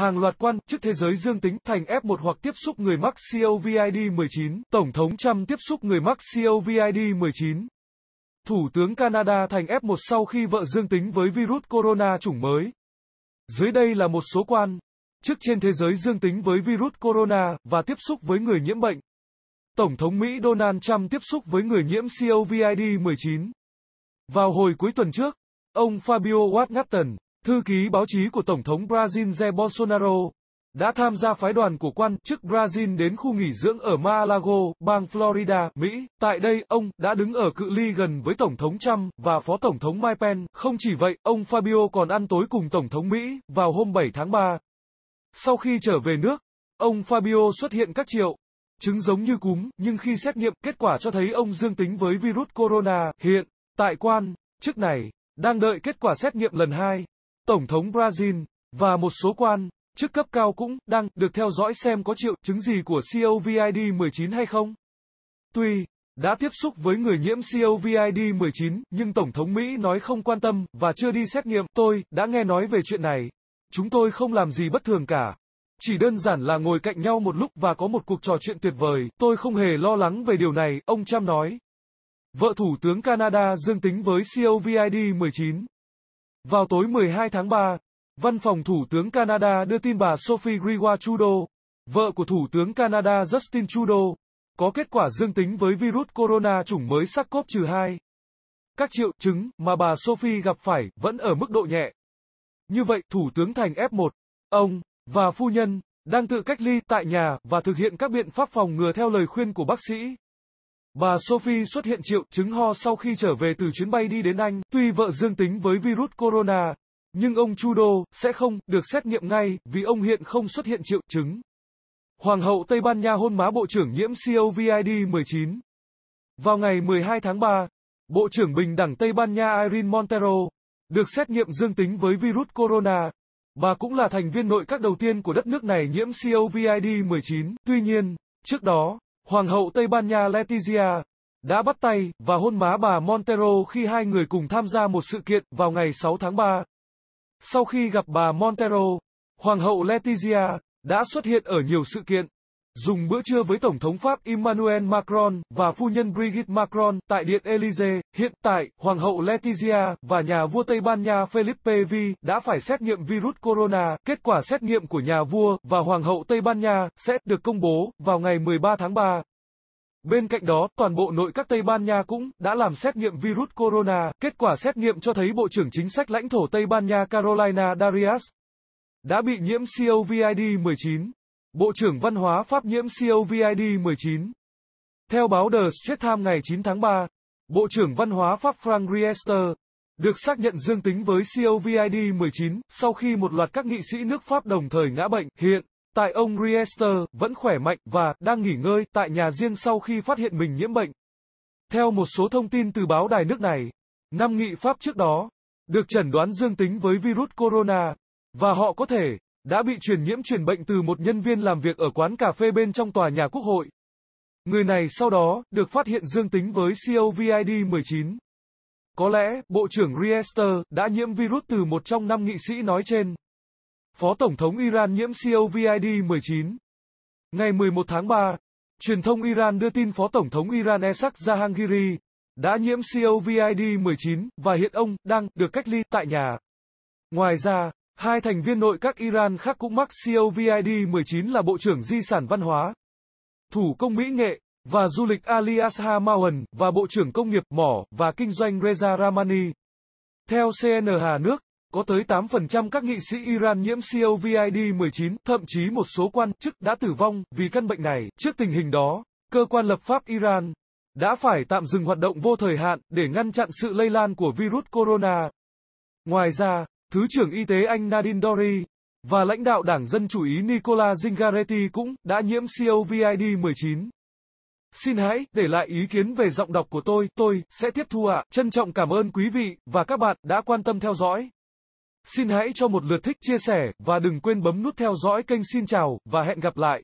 Hàng loạt quan chức thế giới dương tính thành F1 hoặc tiếp xúc người mắc COVID-19. Tổng thống Trump tiếp xúc người mắc COVID-19. Thủ tướng Canada thành F1 sau khi vợ dương tính với virus corona chủng mới. Dưới đây là một số quan chức trên thế giới dương tính với virus corona và tiếp xúc với người nhiễm bệnh. Tổng thống Mỹ Donald Trump tiếp xúc với người nhiễm COVID-19. Vào hồi cuối tuần trước, ông Fabio Wagner, thư ký báo chí của Tổng thống Brazil Jair Bolsonaro, đã tham gia phái đoàn của quan chức Brazil đến khu nghỉ dưỡng ở Mar-a-Lago, bang Florida, Mỹ. Tại đây, ông đã đứng ở cự ly gần với Tổng thống Trump và Phó Tổng thống Mike Pence. Không chỉ vậy, ông Fabio còn ăn tối cùng Tổng thống Mỹ vào hôm 7 tháng 3. Sau khi trở về nước, ông Fabio xuất hiện các triệu chứng giống như cúm, nhưng khi xét nghiệm, kết quả cho thấy ông dương tính với virus corona. Hiện, tại quan chức này đang đợi kết quả xét nghiệm lần hai. Tổng thống Brazil và một số quan chức cấp cao cũng đang được theo dõi xem có triệu chứng gì của COVID-19 hay không. Tuy đã tiếp xúc với người nhiễm COVID-19, nhưng Tổng thống Mỹ nói không quan tâm và chưa đi xét nghiệm. Tôi đã nghe nói về chuyện này. Chúng tôi không làm gì bất thường cả. Chỉ đơn giản là ngồi cạnh nhau một lúc và có một cuộc trò chuyện tuyệt vời. Tôi không hề lo lắng về điều này, ông Trump nói. Vợ Thủ tướng Canada dương tính với COVID-19. Vào tối 12 tháng 3, Văn phòng Thủ tướng Canada đưa tin bà Sophie Gregoire Trudeau, vợ của Thủ tướng Canada Justin Trudeau, có kết quả dương tính với virus corona chủng mới SARS-CoV-2. Các triệu chứng mà bà Sophie gặp phải vẫn ở mức độ nhẹ. Như vậy, Thủ tướng thành F1, ông và phu nhân đang tự cách ly tại nhà và thực hiện các biện pháp phòng ngừa theo lời khuyên của bác sĩ. Bà Sophie xuất hiện triệu chứng ho sau khi trở về từ chuyến bay đi đến Anh, tuy vợ dương tính với virus corona, nhưng ông Trudeau sẽ không được xét nghiệm ngay vì ông hiện không xuất hiện triệu chứng. Hoàng hậu Tây Ban Nha hôn má Bộ trưởng nhiễm COVID-19. Vào ngày 12 tháng 3, Bộ trưởng Bình đẳng Tây Ban Nha Irene Montero được xét nghiệm dương tính với virus corona. Bà cũng là thành viên nội các đầu tiên của đất nước này nhiễm COVID-19. Tuy nhiên, trước đó, Hoàng hậu Tây Ban Nha Letizia đã bắt tay và hôn má bà Montero khi hai người cùng tham gia một sự kiện vào ngày 6 tháng 3. Sau khi gặp bà Montero, Hoàng hậu Letizia đã xuất hiện ở nhiều sự kiện, dùng bữa trưa với Tổng thống Pháp Emmanuel Macron và phu nhân Brigitte Macron tại Điện Élysée. Hiện tại, Hoàng hậu Letizia và nhà vua Tây Ban Nha Felipe V đã phải xét nghiệm virus corona. Kết quả xét nghiệm của nhà vua và Hoàng hậu Tây Ban Nha sẽ được công bố vào ngày 13 tháng 3. Bên cạnh đó, toàn bộ nội các Tây Ban Nha cũng đã làm xét nghiệm virus corona. Kết quả xét nghiệm cho thấy Bộ trưởng Chính sách lãnh thổ Tây Ban Nha Carolina Darias đã bị nhiễm COVID-19. Bộ trưởng Văn hóa Pháp nhiễm COVID-19. Theo báo The Straits Times ngày 9 tháng 3, Bộ trưởng Văn hóa Pháp Frank Riester được xác nhận dương tính với COVID-19 sau khi một loạt các nghị sĩ nước Pháp đồng thời ngã bệnh. Hiện, tại ông Riester vẫn khỏe mạnh và đang nghỉ ngơi tại nhà riêng sau khi phát hiện mình nhiễm bệnh. Theo một số thông tin từ báo đài nước này, năm nghị Pháp trước đó được chẩn đoán dương tính với virus corona và họ có thể đã bị truyền nhiễm truyền bệnh từ một nhân viên làm việc ở quán cà phê bên trong tòa nhà quốc hội. Người này sau đó được phát hiện dương tính với COVID-19. Có lẽ, Bộ trưởng Riester đã nhiễm virus từ một trong năm nghị sĩ nói trên. Phó Tổng thống Iran nhiễm COVID-19. Ngày 11 tháng 3, truyền thông Iran đưa tin Phó Tổng thống Iran Esak Zahangiri đã nhiễm COVID-19 và hiện ông đang được cách ly tại nhà. Ngoài ra, Hai thành viên nội các Iran khác cũng mắc COVID-19 là Bộ trưởng Di sản Văn hóa, Thủ công Mỹ nghệ và Du lịch Ali Asha Mawan và Bộ trưởng Công nghiệp Mỏ và Kinh doanh Reza Ramani. Theo CNH nước, có tới 8% các nghị sĩ Iran nhiễm COVID-19, thậm chí một số quan chức đã tử vong vì căn bệnh này. Trước tình hình đó, cơ quan lập pháp Iran đã phải tạm dừng hoạt động vô thời hạn để ngăn chặn sự lây lan của virus corona. Ngoài ra, Thứ trưởng Y tế Anh Nadine Dory, và lãnh đạo Đảng Dân Chủ Ý Nicola Zingaretti cũng đã nhiễm COVID-19. Xin hãy để lại ý kiến về giọng đọc của tôi, tôi sẽ tiếp thu ạ. Trân trọng cảm ơn quý vị và các bạn đã quan tâm theo dõi. Xin hãy cho một lượt thích chia sẻ và đừng quên bấm nút theo dõi kênh Xin chào và hẹn gặp lại.